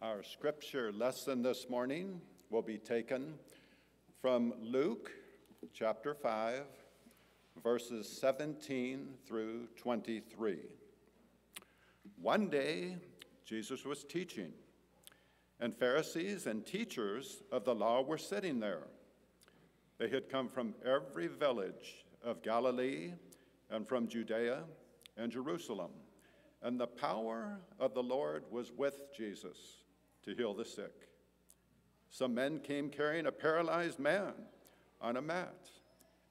Our scripture lesson this morning will be taken from Luke chapter 5, verses 17 through 23. One day, Jesus was teaching, and Pharisees and teachers of the law were sitting there. They had come from every village of Galilee and from Judea and Jerusalem, and the power of the Lord was with Jesus to heal the sick. Some men came carrying a paralyzed man on a mat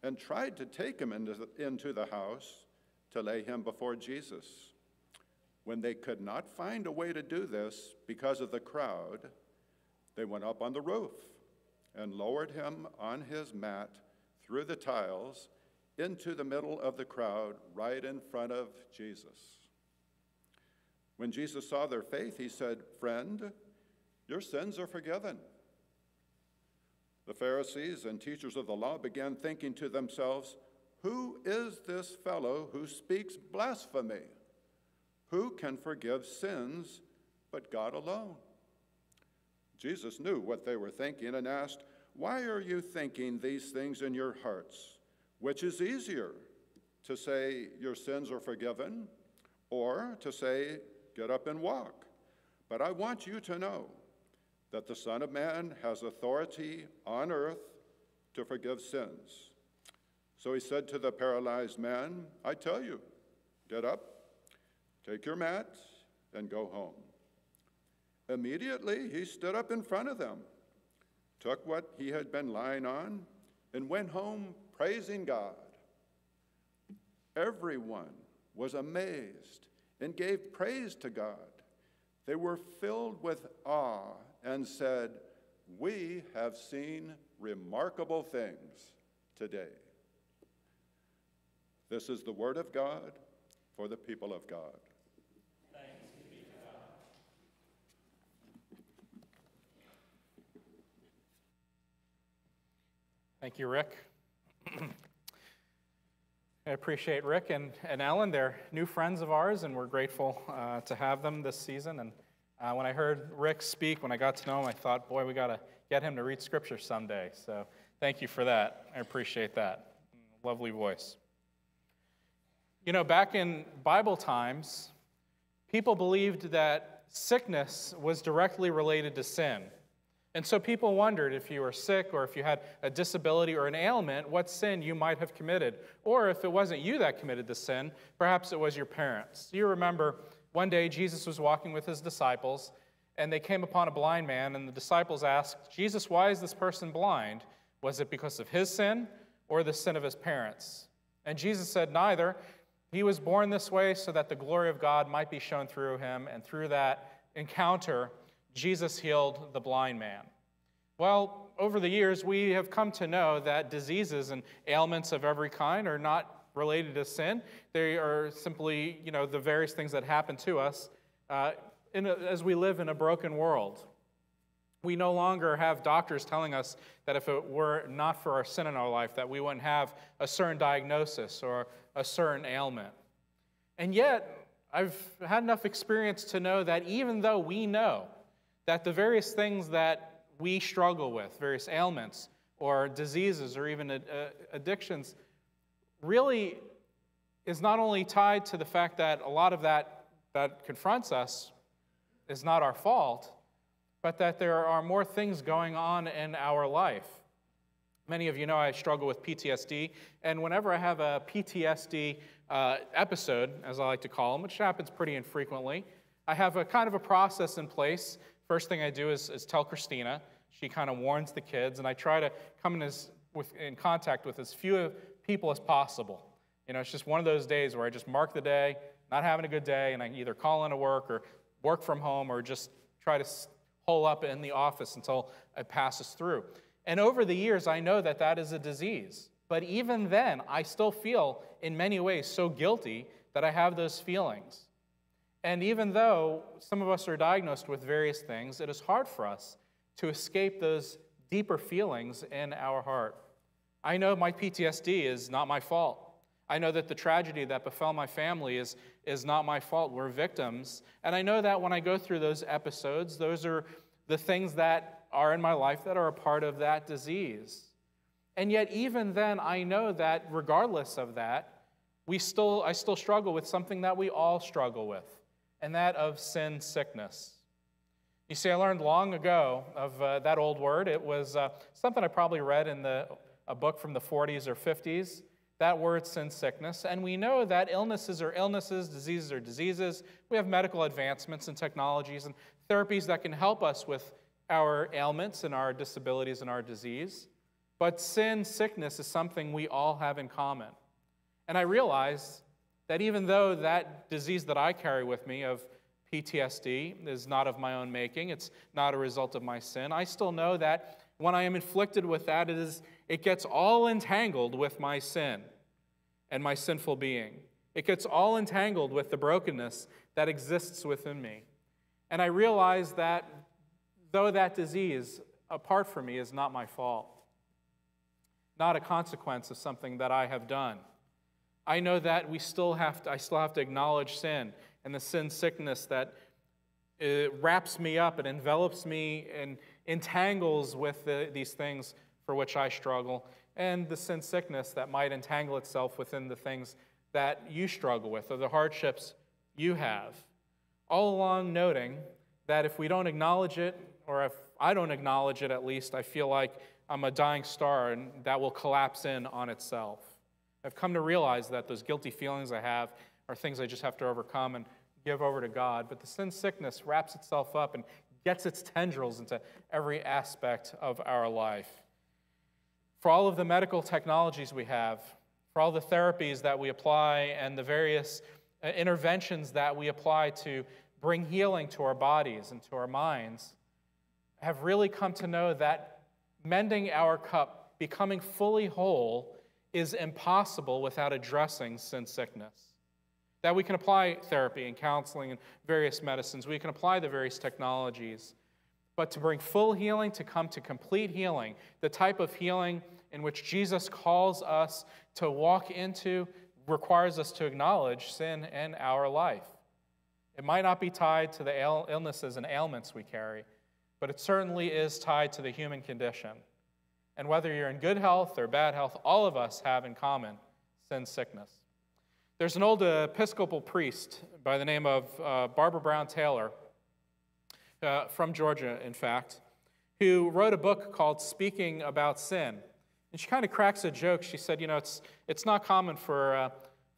and tried to take him into the, into the house to lay him before Jesus. When they could not find a way to do this because of the crowd, they went up on the roof and lowered him on his mat through the tiles into the middle of the crowd, right in front of Jesus. When Jesus saw their faith, he said, Friend, your sins are forgiven. The Pharisees and teachers of the law began thinking to themselves, Who is this fellow who speaks blasphemy? Who can forgive sins but God alone? Jesus knew what they were thinking and asked, Why are you thinking these things in your hearts? Which is easier, to say your sins are forgiven, or to say, Get up and walk? But I want you to know that the Son of Man has authority on earth to forgive sins. So he said to the paralyzed man, I tell you, get up, take your mat, and go home. Immediately he stood up in front of them, took what he had been lying on, and went home praising God. Everyone was amazed and gave praise to God. They were filled with awe and said, We have seen remarkable things today. This is the word of God for the people of God. Thank you, Rick. I appreciate Rick and, and Ellen. They're new friends of ours, and we're grateful uh, to have them this season. And uh, when I heard Rick speak, when I got to know him, I thought, boy, we got to get him to read scripture someday. So thank you for that. I appreciate that. Lovely voice. You know, back in Bible times, people believed that sickness was directly related to sin. And so people wondered if you were sick or if you had a disability or an ailment, what sin you might have committed. Or if it wasn't you that committed the sin, perhaps it was your parents. Do you remember one day, Jesus was walking with his disciples, and they came upon a blind man, and the disciples asked, Jesus, why is this person blind? Was it because of his sin or the sin of his parents? And Jesus said, Neither. He was born this way so that the glory of God might be shown through him, and through that encounter, Jesus healed the blind man. Well, over the years, we have come to know that diseases and ailments of every kind are not related to sin. They are simply, you know, the various things that happen to us uh, a, as we live in a broken world. We no longer have doctors telling us that if it were not for our sin in our life, that we wouldn't have a certain diagnosis or a certain ailment. And yet, I've had enough experience to know that even though we know that the various things that we struggle with, various ailments or diseases or even addictions, really is not only tied to the fact that a lot of that that confronts us is not our fault, but that there are more things going on in our life. Many of you know I struggle with PTSD, and whenever I have a PTSD uh, episode, as I like to call them, which happens pretty infrequently, I have a kind of a process in place. First thing I do is, is tell Christina. She kind of warns the kids, and I try to come in, as, with, in contact with as few people as possible. You know, it's just one of those days where I just mark the day, not having a good day, and I either call into work or work from home or just try to hole up in the office until it passes through. And over the years, I know that that is a disease. But even then, I still feel in many ways so guilty that I have those feelings. And even though some of us are diagnosed with various things, it is hard for us to escape those deeper feelings in our heart. I know my PTSD is not my fault. I know that the tragedy that befell my family is, is not my fault. We're victims. And I know that when I go through those episodes, those are the things that are in my life that are a part of that disease. And yet, even then, I know that regardless of that, we still, I still struggle with something that we all struggle with, and that of sin sickness. You see, I learned long ago of uh, that old word. It was uh, something I probably read in the, a book from the 40s or 50s. That word, sin sickness. And we know that illnesses are illnesses, diseases are diseases. We have medical advancements and technologies and therapies that can help us with our ailments and our disabilities and our disease. But sin sickness is something we all have in common. And I realize that even though that disease that I carry with me of PTSD is not of my own making, it's not a result of my sin, I still know that when I am inflicted with that, it, is, it gets all entangled with my sin and my sinful being. It gets all entangled with the brokenness that exists within me. And I realize that though that disease, apart from me, is not my fault, not a consequence of something that I have done, I know that we still have to, I still have to acknowledge sin and the sin sickness that uh, wraps me up, it envelops me and entangles with the, these things for which I struggle, and the sin sickness that might entangle itself within the things that you struggle with or the hardships you have. All along noting that if we don't acknowledge it, or if I don't acknowledge it at least, I feel like I'm a dying star and that will collapse in on itself. I've come to realize that those guilty feelings I have are things I just have to overcome and give over to God. But the sin sickness wraps itself up and gets its tendrils into every aspect of our life. For all of the medical technologies we have, for all the therapies that we apply, and the various uh, interventions that we apply to bring healing to our bodies and to our minds, have really come to know that mending our cup, becoming fully whole, is impossible without addressing sin sickness. That we can apply therapy and counseling and various medicines, we can apply the various technologies. But to bring full healing, to come to complete healing, the type of healing in which Jesus calls us to walk into, requires us to acknowledge sin in our life. It might not be tied to the illnesses and ailments we carry, but it certainly is tied to the human condition. And whether you're in good health or bad health, all of us have in common sin sickness. There's an old Episcopal priest by the name of uh, Barbara Brown Taylor, uh, from Georgia, in fact, who wrote a book called Speaking About Sin. And she kind of cracks a joke. She said, you know, it's, it's not common for, uh,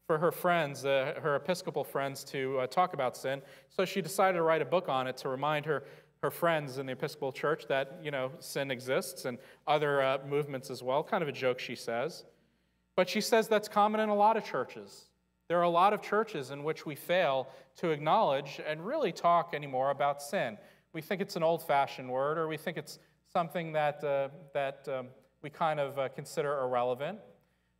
for her friends, uh, her Episcopal friends, to uh, talk about sin. So she decided to write a book on it to remind her her friends in the Episcopal Church that, you know, sin exists and other uh, movements as well. Kind of a joke, she says. But she says that's common in a lot of churches. There are a lot of churches in which we fail to acknowledge and really talk anymore about sin. We think it's an old fashioned word, or we think it's something that, uh, that um, we kind of uh, consider irrelevant.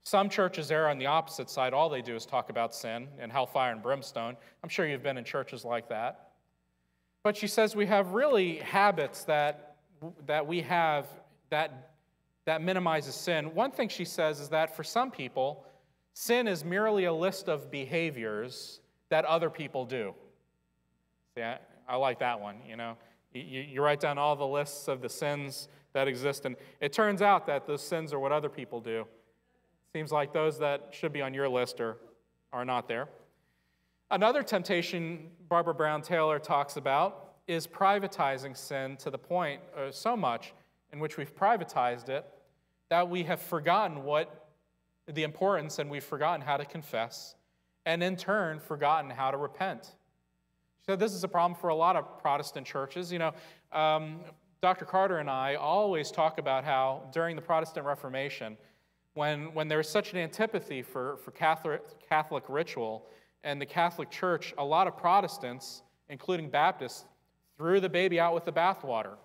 Some churches err on the opposite side. All they do is talk about sin and hellfire and brimstone. I'm sure you've been in churches like that. But she says we have really habits that, that we have that, that minimizes sin. One thing she says is that for some people, sin is merely a list of behaviors that other people do. See, I, I like that one, you know. You, you write down all the lists of the sins that exist, and it turns out that those sins are what other people do. Seems like those that should be on your list are, are not there. Another temptation Barbara Brown Taylor talks about is privatizing sin to the point, uh, so much in which we've privatized it, that we have forgotten what the importance and we've forgotten how to confess, and in turn, forgotten how to repent. So, this is a problem for a lot of Protestant churches. You know, um, Dr. Carter and I always talk about how during the Protestant Reformation, when, when there was such an antipathy for, for Catholic, Catholic ritual, and the Catholic Church, a lot of Protestants, including Baptists, threw the baby out with the bathwater.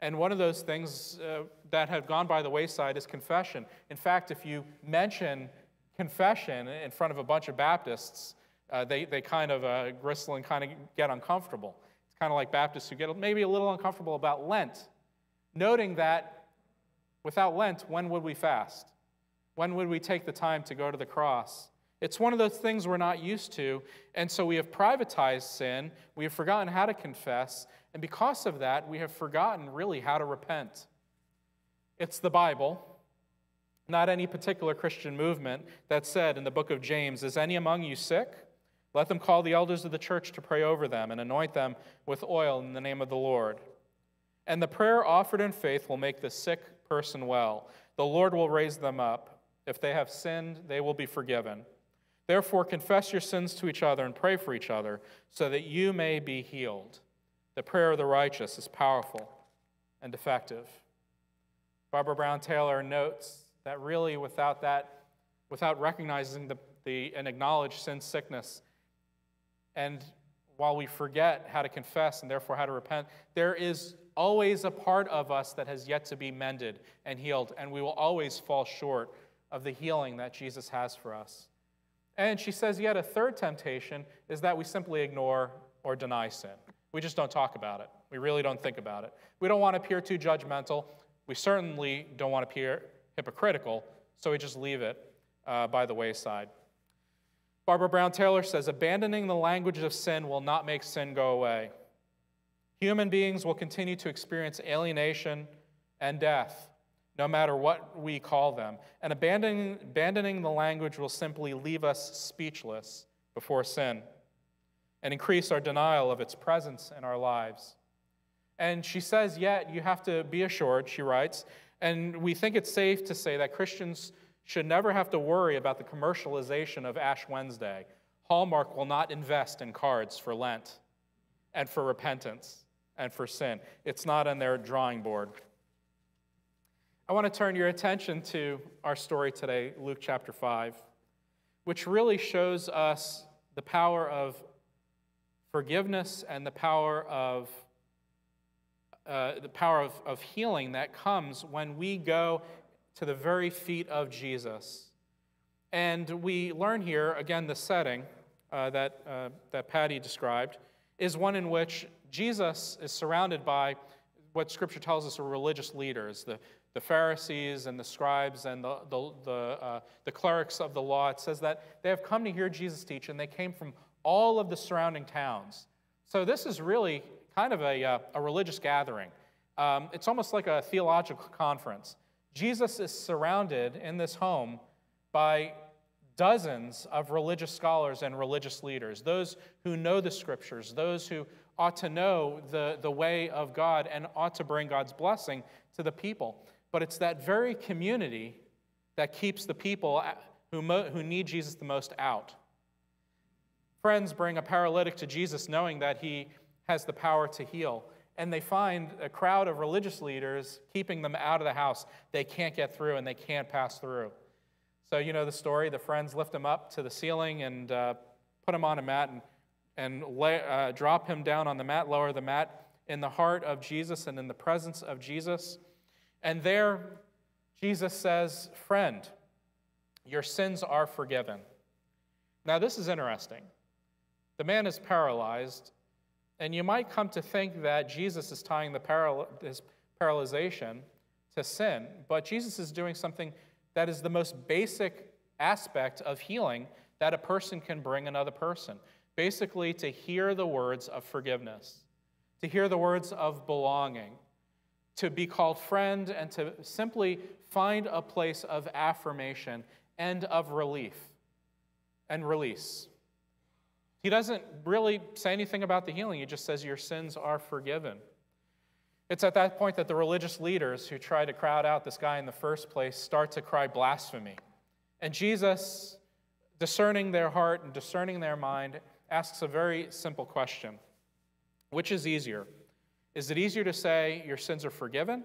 And one of those things uh, that have gone by the wayside is confession. In fact, if you mention confession in front of a bunch of Baptists, uh, they, they kind of uh, gristle and kind of get uncomfortable. Kind of like Baptists who get maybe a little uncomfortable about Lent, noting that without Lent, when would we fast? When would we take the time to go to the cross? It's one of those things we're not used to. And so we have privatized sin. We have forgotten how to confess. And because of that, we have forgotten really how to repent. It's the Bible, not any particular Christian movement, that said in the book of James Is any among you sick? Let them call the elders of the church to pray over them and anoint them with oil in the name of the Lord. And the prayer offered in faith will make the sick person well. The Lord will raise them up. If they have sinned, they will be forgiven. Therefore, confess your sins to each other and pray for each other so that you may be healed. The prayer of the righteous is powerful and effective. Barbara Brown Taylor notes that really, without that, without recognizing the, the and acknowledge sin sickness, and while we forget how to confess and therefore how to repent, there is always a part of us that has yet to be mended and healed, and we will always fall short of the healing that Jesus has for us. And she says, yet a third temptation is that we simply ignore or deny sin. We just don't talk about it. We really don't think about it. We don't want to appear too judgmental. We certainly don't want to appear hypocritical, so we just leave it uh, by the wayside. Barbara Brown Taylor says abandoning the language of sin will not make sin go away. Human beings will continue to experience alienation and death no matter what we call them. And abandoning, abandoning the language will simply leave us speechless before sin and increase our denial of its presence in our lives. And she says, Yet you have to be assured, she writes, and we think it's safe to say that Christians should never have to worry about the commercialization of Ash Wednesday. Hallmark will not invest in cards for Lent and for repentance and for sin. It's not on their drawing board. I want to turn your attention to our story today, Luke chapter 5, which really shows us the power of forgiveness and the power of uh, the power of, of healing that comes when we go to the very feet of Jesus. And we learn here, again, the setting uh, that, uh, that Patty described is one in which Jesus is surrounded by what Scripture tells us are religious leaders, the, the Pharisees and the scribes and the, the, the, uh, the clerics of the law, it says that they have come to hear Jesus teach, and they came from all of the surrounding towns. So this is really kind of a, uh, a religious gathering. Um, it's almost like a theological conference. Jesus is surrounded in this home by dozens of religious scholars and religious leaders, those who know the scriptures, those who ought to know the, the way of God and ought to bring God's blessing to the people but it's that very community that keeps the people who, who need Jesus the most out. Friends bring a paralytic to Jesus knowing that he has the power to heal, and they find a crowd of religious leaders keeping them out of the house. They can't get through and they can't pass through. So, you know the story. The friends lift him up to the ceiling and uh, put him on a mat and, and lay, uh, drop him down on the mat, lower the mat in the heart of Jesus and in the presence of Jesus. And there, Jesus says, Friend, your sins are forgiven. Now, this is interesting. The man is paralyzed, and you might come to think that Jesus is tying the paral- his paralyzation to sin, but Jesus is doing something that is the most basic aspect of healing that a person can bring another person. Basically, to hear the words of forgiveness, to hear the words of belonging, to be called friend and to simply find a place of affirmation and of relief and release. He doesn't really say anything about the healing, he just says, Your sins are forgiven. It's at that point that the religious leaders who tried to crowd out this guy in the first place start to cry blasphemy. And Jesus, discerning their heart and discerning their mind, asks a very simple question Which is easier? Is it easier to say your sins are forgiven?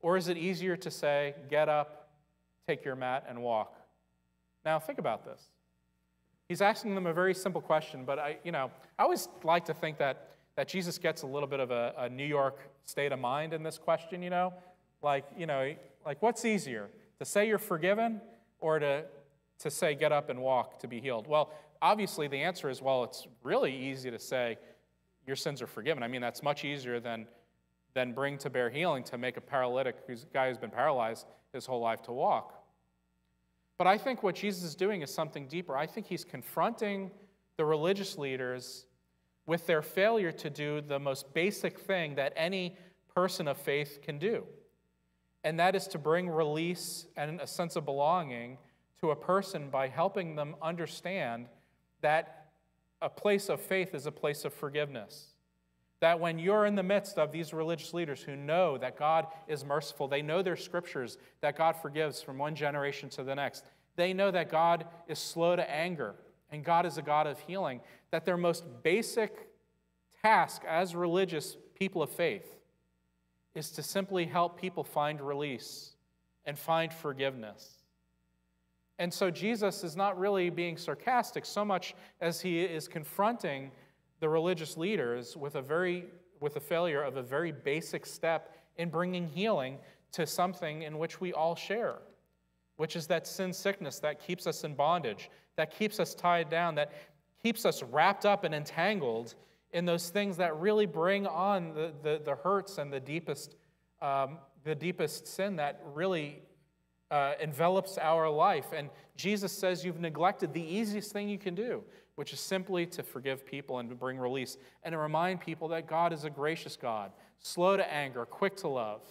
Or is it easier to say, get up, take your mat, and walk? Now, think about this. He's asking them a very simple question, but I, you know, I always like to think that, that Jesus gets a little bit of a, a New York state of mind in this question, you know? Like, you know, like what's easier? To say you're forgiven or to, to say get up and walk to be healed? Well, obviously the answer is, well, it's really easy to say your sins are forgiven. I mean, that's much easier than, than bring to bear healing to make a paralytic who's guy who's been paralyzed his whole life to walk. But I think what Jesus is doing is something deeper. I think he's confronting the religious leaders with their failure to do the most basic thing that any person of faith can do. And that is to bring release and a sense of belonging to a person by helping them understand that a place of faith is a place of forgiveness. That when you're in the midst of these religious leaders who know that God is merciful, they know their scriptures, that God forgives from one generation to the next, they know that God is slow to anger and God is a God of healing, that their most basic task as religious people of faith is to simply help people find release and find forgiveness. And so Jesus is not really being sarcastic so much as he is confronting the religious leaders with a very with a failure of a very basic step in bringing healing to something in which we all share, which is that sin sickness that keeps us in bondage, that keeps us tied down, that keeps us wrapped up and entangled in those things that really bring on the, the, the hurts and the deepest, um, the deepest sin that really uh, envelops our life. And Jesus says you've neglected the easiest thing you can do, which is simply to forgive people and to bring release and to remind people that God is a gracious God, slow to anger, quick to love,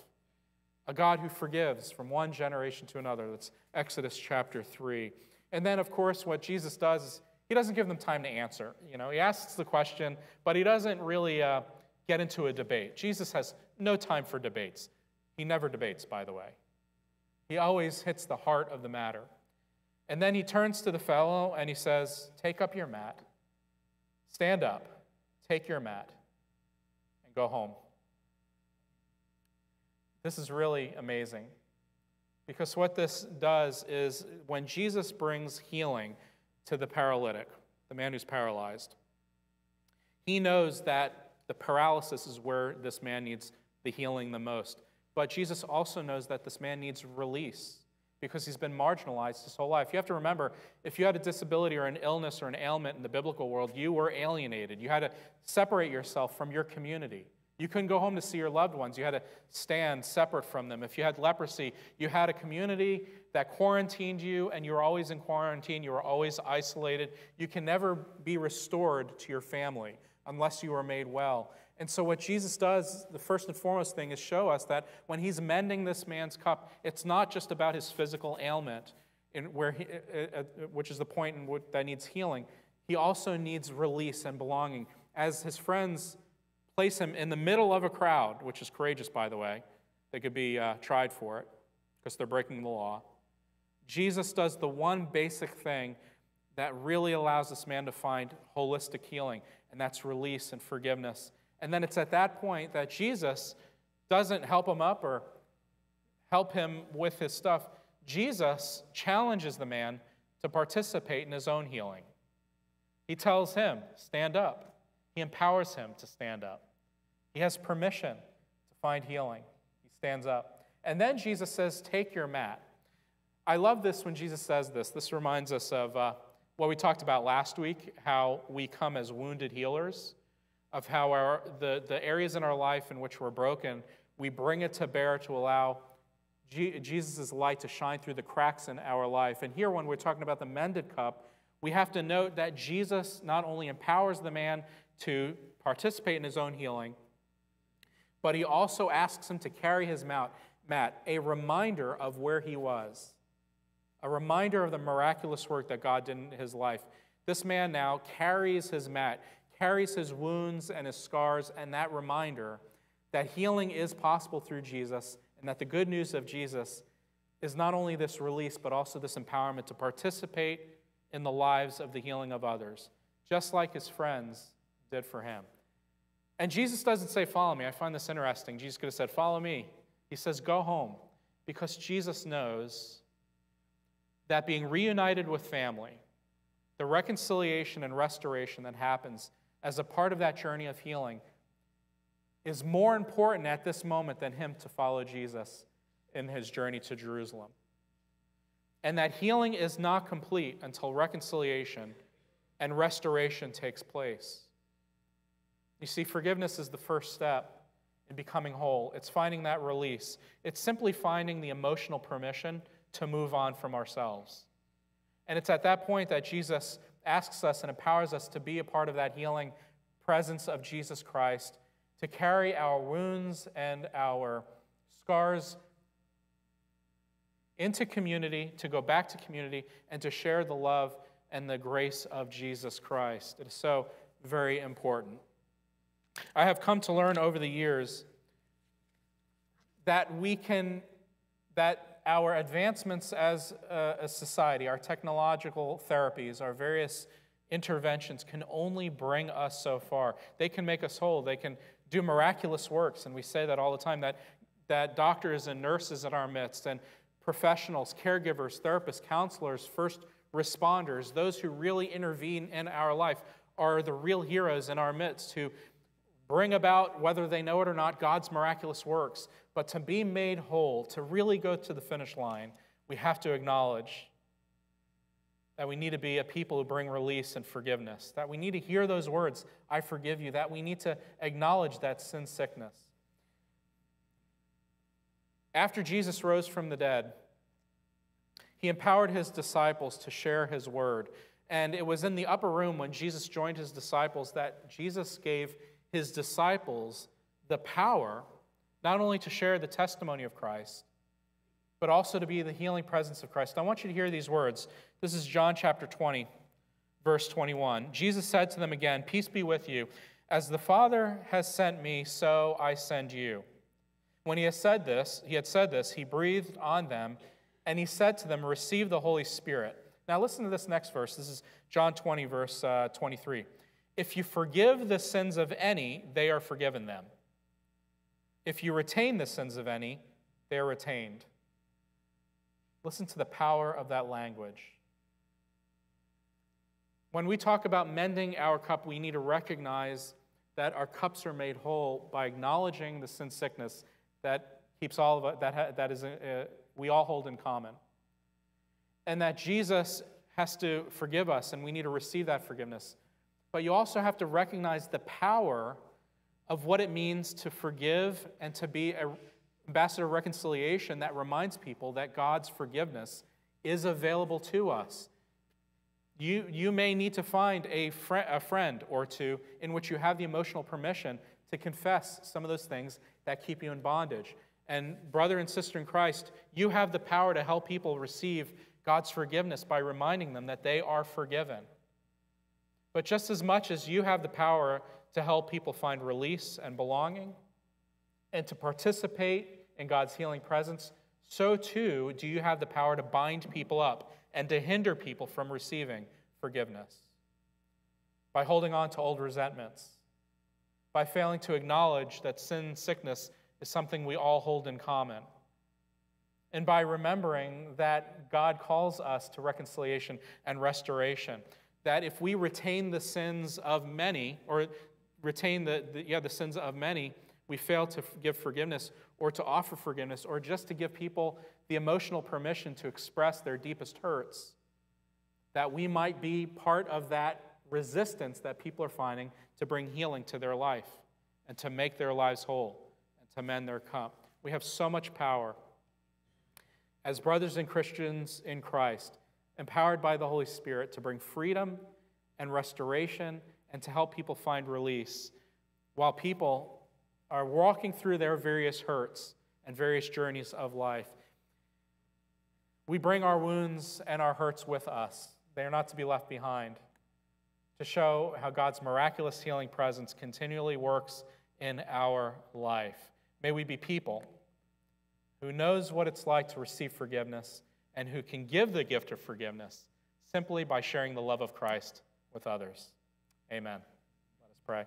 a God who forgives from one generation to another. That's Exodus chapter 3. And then, of course, what Jesus does is he doesn't give them time to answer. You know, he asks the question, but he doesn't really uh, get into a debate. Jesus has no time for debates. He never debates, by the way. He always hits the heart of the matter. And then he turns to the fellow and he says, Take up your mat, stand up, take your mat, and go home. This is really amazing because what this does is when Jesus brings healing to the paralytic, the man who's paralyzed, he knows that the paralysis is where this man needs the healing the most. But Jesus also knows that this man needs release because he's been marginalized his whole life. You have to remember if you had a disability or an illness or an ailment in the biblical world, you were alienated. You had to separate yourself from your community. You couldn't go home to see your loved ones. You had to stand separate from them. If you had leprosy, you had a community that quarantined you, and you were always in quarantine. You were always isolated. You can never be restored to your family unless you are made well. And so, what Jesus does, the first and foremost thing, is show us that when he's mending this man's cup, it's not just about his physical ailment, where he, uh, uh, which is the point that needs healing. He also needs release and belonging. As his friends place him in the middle of a crowd, which is courageous, by the way, they could be uh, tried for it because they're breaking the law. Jesus does the one basic thing that really allows this man to find holistic healing, and that's release and forgiveness and then it's at that point that Jesus doesn't help him up or help him with his stuff. Jesus challenges the man to participate in his own healing. He tells him, stand up. He empowers him to stand up. He has permission to find healing. He stands up. And then Jesus says, Take your mat. I love this when Jesus says this. This reminds us of uh, what we talked about last week how we come as wounded healers of how our, the, the areas in our life in which we're broken, we bring it to bear to allow Jesus' light to shine through the cracks in our life. And here, when we're talking about the mended cup, we have to note that Jesus not only empowers the man to participate in his own healing, but he also asks him to carry his mat, mat a reminder of where he was, a reminder of the miraculous work that God did in his life. This man now carries his mat carries his wounds and his scars and that reminder that healing is possible through Jesus and that the good news of Jesus is not only this release, but also this empowerment to participate in the lives of the healing of others, just like his friends did for him. And Jesus doesn't say, Follow me. I find this interesting. Jesus could have said, Follow me. He says, Go home, because Jesus knows that being reunited with family, the reconciliation and restoration that happens as a part of that journey of healing is more important at this moment than him to follow Jesus in his journey to Jerusalem. And that healing is not complete until reconciliation and restoration takes place. You see, forgiveness is the first step in becoming whole. It's finding that release. It's simply finding the emotional permission to move on from ourselves. And it's at that point that Jesus asks us and empowers us to be a part of that healing presence of Jesus Christ, to carry our wounds and our scars into community, to go back to community, and to share the love and the grace of Jesus Christ. It is so very important. I have come to learn over the years that we can, that our advancements as a, a society, our technological therapies, our various interventions can only bring us so far. They can make us whole, they can do miraculous works, and we say that all the time that, that doctors and nurses in our midst and professionals, caregivers, therapists, counselors, first responders, those who really intervene in our life, are the real heroes in our midst who bring about, whether they know it or not, God's miraculous works. But to be made whole, to really go to the finish line, we have to acknowledge that we need to be a people who bring release and forgiveness, that we need to hear those words, I forgive you, that we need to acknowledge that sin sickness. After Jesus rose from the dead, he empowered his disciples to share his word. And it was in the upper room when Jesus joined his disciples that Jesus gave his disciples the power not only to share the testimony of Christ, but also to be the healing presence of Christ. I want you to hear these words. This is John chapter 20, verse 21. Jesus said to them again, Peace be with you. As the Father has sent me, so I send you. When he had said this, he had said this, he breathed on them, and he said to them, Receive the Holy Spirit. Now listen to this next verse. This is John 20, verse uh, 23. If you forgive the sins of any, they are forgiven them. If you retain the sins of any, they are retained. Listen to the power of that language. When we talk about mending our cup, we need to recognize that our cups are made whole by acknowledging the sin sickness that keeps all of us, that, that is, uh, we all hold in common. And that Jesus has to forgive us, and we need to receive that forgiveness. But you also have to recognize the power of what it means to forgive and to be an ambassador of reconciliation that reminds people that God's forgiveness is available to us. You, you may need to find a, fr- a friend or two in which you have the emotional permission to confess some of those things that keep you in bondage. And, brother and sister in Christ, you have the power to help people receive God's forgiveness by reminding them that they are forgiven. But just as much as you have the power to help people find release and belonging and to participate in God's healing presence, so too do you have the power to bind people up and to hinder people from receiving forgiveness by holding on to old resentments by failing to acknowledge that sin sickness is something we all hold in common. And by remembering that God calls us to reconciliation and restoration, that if we retain the sins of many, or retain the, the, yeah, the sins of many, we fail to give forgiveness or to offer forgiveness or just to give people the emotional permission to express their deepest hurts, that we might be part of that resistance that people are finding to bring healing to their life and to make their lives whole and to mend their cup. We have so much power as brothers and Christians in Christ, empowered by the Holy Spirit to bring freedom and restoration and to help people find release while people are walking through their various hurts and various journeys of life. We bring our wounds and our hurts with us. They are not to be left behind to show how God's miraculous healing presence continually works in our life. May we be people who knows what it's like to receive forgiveness and who can give the gift of forgiveness simply by sharing the love of Christ with others. Amen. Let us pray.